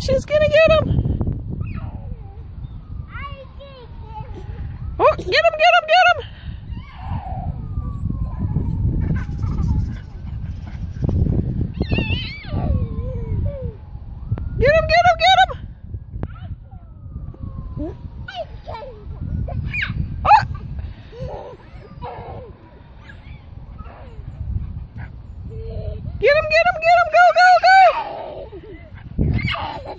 She's gonna get him. Oh, get him, get him, get him. Get him, get him, get him! Oh. Get him, get him! yeah!